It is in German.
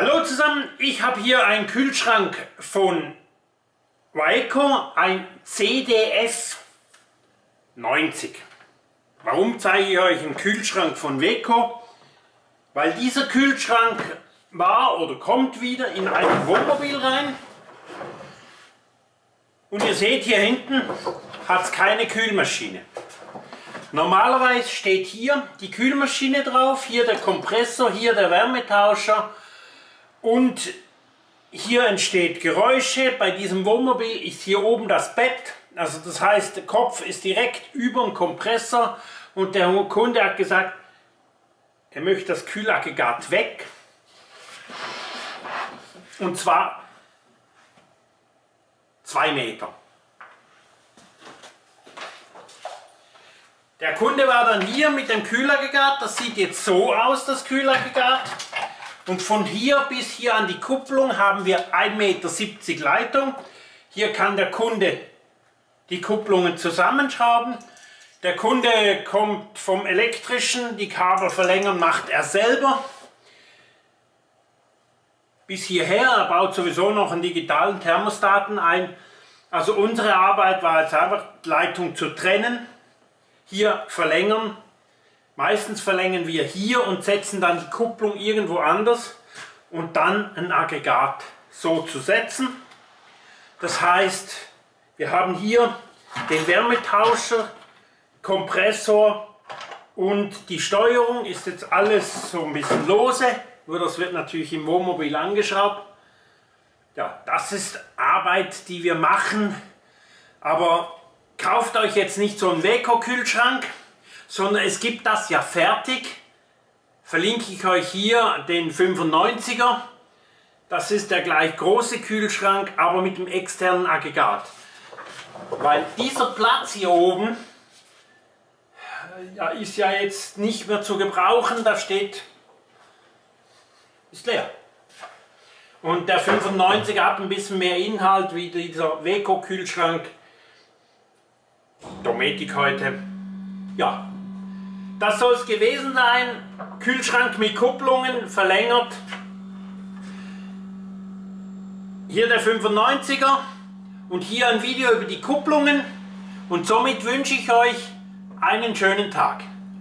Hallo zusammen, ich habe hier einen Kühlschrank von Waeco, ein CDF 90. Warum zeige ich euch einen Kühlschrank von Weco? Weil dieser Kühlschrank war oder kommt wieder in ein Wohnmobil rein. Und ihr seht hier hinten hat es keine Kühlmaschine. Normalerweise steht hier die Kühlmaschine drauf, hier der Kompressor, hier der Wärmetauscher und hier entsteht Geräusche. Bei diesem Wohnmobil ist hier oben das Bett, also das heißt der Kopf ist direkt über dem Kompressor und der Kunde hat gesagt, er möchte das Kühlaggregat weg und zwar zwei Meter. Der Kunde war dann hier mit dem Kühlaggregat, das sieht jetzt so aus, das Kühlaggregat. Und von hier bis hier an die Kupplung haben wir 1,70 Meter Leitung. Hier kann der Kunde die Kupplungen zusammenschrauben. Der Kunde kommt vom elektrischen, die Kabel verlängern macht er selber. Bis hierher, er baut sowieso noch einen digitalen Thermostaten ein. Also unsere Arbeit war jetzt einfach Leitung zu trennen hier verlängern. Meistens verlängern wir hier und setzen dann die Kupplung irgendwo anders und dann ein Aggregat so zu setzen. Das heißt, wir haben hier den Wärmetauscher, Kompressor und die Steuerung ist jetzt alles so ein bisschen lose, nur das wird natürlich im Wohnmobil angeschraubt. Ja, das ist Arbeit, die wir machen, aber kauft euch jetzt nicht so einen Weco-Kühlschrank, sondern es gibt das ja fertig. Verlinke ich euch hier den 95er. Das ist der gleich große Kühlschrank, aber mit dem externen Aggregat. Weil dieser Platz hier oben ja, ist ja jetzt nicht mehr zu gebrauchen, da steht, ist leer. Und der 95er hat ein bisschen mehr Inhalt wie dieser Weco-Kühlschrank. Dometik heute. Ja, das soll es gewesen sein. Kühlschrank mit Kupplungen verlängert. Hier der 95er und hier ein Video über die Kupplungen. Und somit wünsche ich euch einen schönen Tag.